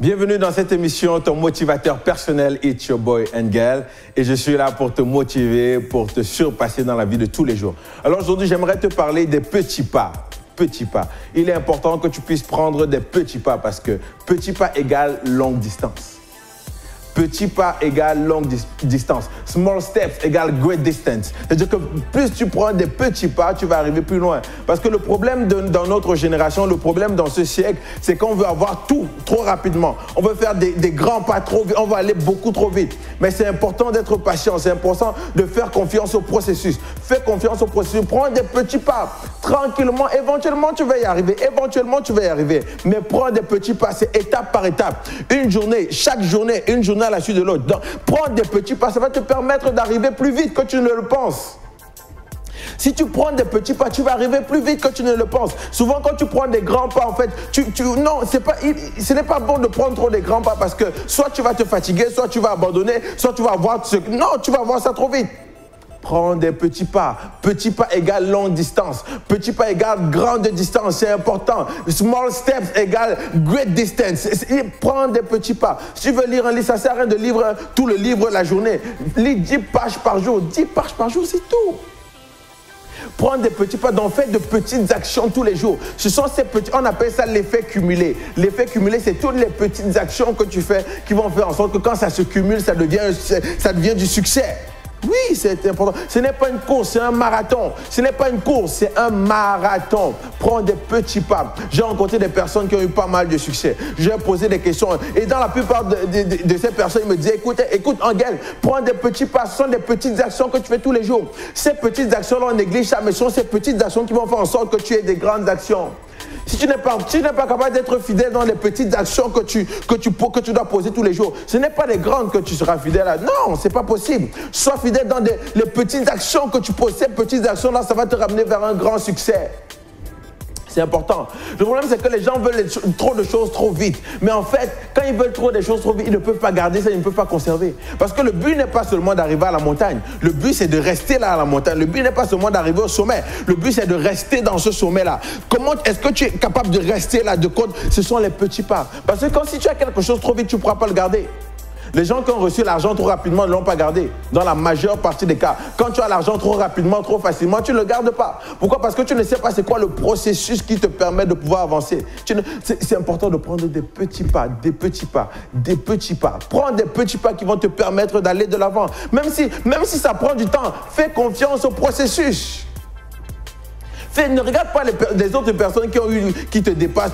Bienvenue dans cette émission, ton motivateur personnel, It's Your Boy Engel. Et je suis là pour te motiver, pour te surpasser dans la vie de tous les jours. Alors aujourd'hui, j'aimerais te parler des petits pas. Petits pas. Il est important que tu puisses prendre des petits pas parce que petit pas égale longue distance. Petit pas égale longue distance. Small steps égale great distance. C'est-à-dire que plus tu prends des petits pas, tu vas arriver plus loin. Parce que le problème dans notre génération, le problème dans ce siècle, c'est qu'on veut avoir tout trop rapidement. On veut faire des, grands pas trop vite, on va aller beaucoup trop vite. Mais c'est important d'être patient, c'est important de faire confiance au processus. Fais confiance au processus, prends des petits pas, tranquillement. Éventuellement, tu vas y arriver. Éventuellement, tu vas y arriver. Mais prends des petits pas, c'est étape par étape. Une journée, chaque journée, une journée à la suite de l'autre. Prends des petits pas, ça va te permettre d'arriver plus vite que tu ne le penses. Si tu prends des petits pas, tu vas arriver plus vite que tu ne le penses. Souvent, quand tu prends des grands pas, en fait, tu, tu non, pas, ce n'est pas bon de prendre trop des grands pas parce que soit tu vas te fatiguer, soit tu vas abandonner, soit tu vas voir ce, non, tu vas voir ça trop vite. Prends des petits pas. Petit pas égale longue distance. Petit pas égale grande distance. C'est important. Small steps égale great distance. Prends des petits pas. Si tu veux lire un livre, ça sert à rien de lire tout le livre la journée. Lis 10 pages par jour. 10 pages par jour, c'est tout. Prends des petits pas, donc fais de petites actions tous les jours. Ce sont ces petits, on appelle ça l'effet cumulé. L'effet cumulé, c'est toutes les petites actions que tu fais qui vont faire en sorte que quand ça se cumule, ça devient, ça devient du succès. Oui, c'est important. Ce n'est pas une course, c'est un marathon. Ce n'est pas une course, c'est un marathon. Prends des petits pas. J'ai rencontré des personnes qui ont eu pas mal de succès. J'ai posé des questions. Et dans la plupart de, ces personnes, ils me disaient, écoute, écoute, Angel, prends des petits pas. Ce sont des petites actions que tu fais tous les jours. Ces petites actions-là, on néglige ça, mais ce sont ces petites actions qui vont faire en sorte que tu aies des grandes actions. Si tu n'es pas, capable d'être fidèle dans les petites actions que tu, que, que tu dois poser tous les jours, ce n'est pas les grandes que tu seras fidèle. Non, ce n'est pas possible. Sois fidèle dans les petites actions que tu poses. Ces petites actions-là, ça va te ramener vers un grand succès. C'est important. Le problème, c'est que les gens veulent trop de choses trop vite. Mais en fait, quand ils veulent trop de choses trop vite, ils ne peuvent pas garder ça, ils ne peuvent pas conserver. Parce que le but n'est pas seulement d'arriver à la montagne. Le but, c'est de rester là à la montagne. Le but n'est pas seulement d'arriver au sommet. Le but, c'est de rester dans ce sommet-là. Comment est-ce que tu es capable de rester là de côte? Ce sont les petits pas. Parce que quand si tu as quelque chose trop vite, tu ne pourras pas le garder. Les gens qui ont reçu l'argent trop rapidement ne l'ont pas gardé. Dans la majeure partie des cas. Quand tu as l'argent trop rapidement, trop facilement, tu ne le gardes pas. Pourquoi? Parce que tu ne sais pas c'est quoi le processus qui te permet de pouvoir avancer. C'est important de prendre des petits pas, des petits pas, des petits pas. Prends des petits pas qui vont te permettre d'aller de l'avant. Même si, même si ça prend du temps, fais confiance au processus ne regarde pas les, autres personnes qui, ont eu, qui te dépassent.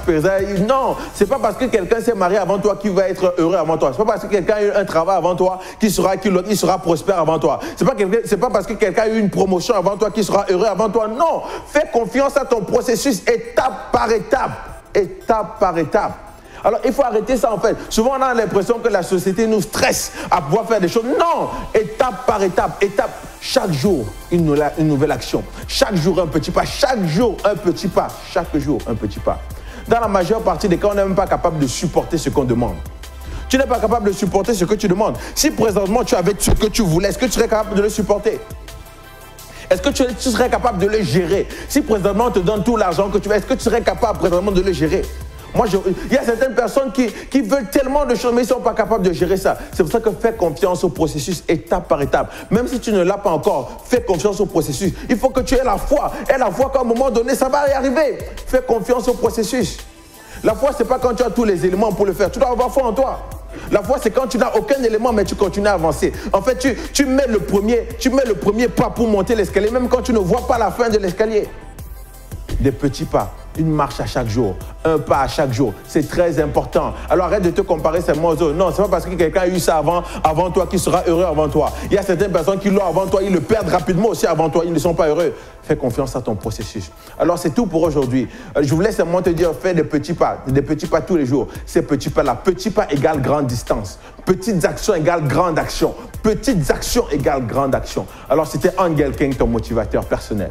Non, c'est pas parce que quelqu'un s'est marié avant toi qu'il va être heureux avant toi. C'est pas parce que quelqu'un a eu un travail avant toi qu'il sera, prospère avant toi. C'est pas, pas parce que quelqu'un a eu une promotion avant toi qu'il sera heureux avant toi. Non, fais confiance à ton processus étape par étape. Étape par étape. Alors il faut arrêter ça en fait. Souvent on a l'impression que la société nous stresse à pouvoir faire des choses. Non, étape par étape, étape. Chaque jour, une, nouvelle action. Chaque jour, un petit pas. Chaque jour, un petit pas. Chaque jour, un petit pas. Dans la majeure partie des cas, on n'est même pas capable de supporter ce qu'on demande. Tu n'es pas capable de supporter ce que tu demandes. Si présentement tu avais ce que tu voulais, est-ce que tu serais capable de le supporter? Est-ce que tu, serais capable de le gérer? Si présentement on te donne tout l'argent que tu veux, est-ce que tu serais capable présentement de le gérer? Moi, il y a certaines personnes qui, veulent tellement de choses, mais ils ne sont pas capables de gérer ça. C'est pour ça que fais confiance au processus étape par étape. Même si tu ne l'as pas encore, fais confiance au processus. Il faut que tu aies la foi. Et la foi qu'à un moment donné, ça va y arriver. Fais confiance au processus. La foi, ce n'est pas quand tu as tous les éléments pour le faire. Tu dois avoir foi en toi. La foi, c'est quand tu n'as aucun élément, mais tu continues à avancer. En fait, tu, mets le premier, tu mets le premier pas pour monter l'escalier, même quand tu ne vois pas la fin de l'escalier. Des petits pas une marche à chaque jour, un pas à chaque jour. C'est très important. Alors arrête de te comparer seulement aux autres. Non, c'est pas parce que quelqu'un a eu ça avant, avant toi qu'il sera heureux avant toi. Il y a certaines personnes qui l'ont avant toi, ils le perdent rapidement aussi avant toi, ils ne sont pas heureux. Fais confiance à ton processus. Alors c'est tout pour aujourd'hui. Euh, je voulais seulement te dire, fais des petits pas, des petits pas tous les jours. Ces petits pas-là, petits pas égale grande distance. Petites actions égale grande action. Petites actions égale grande action. Alors c'était Angel King, ton motivateur personnel.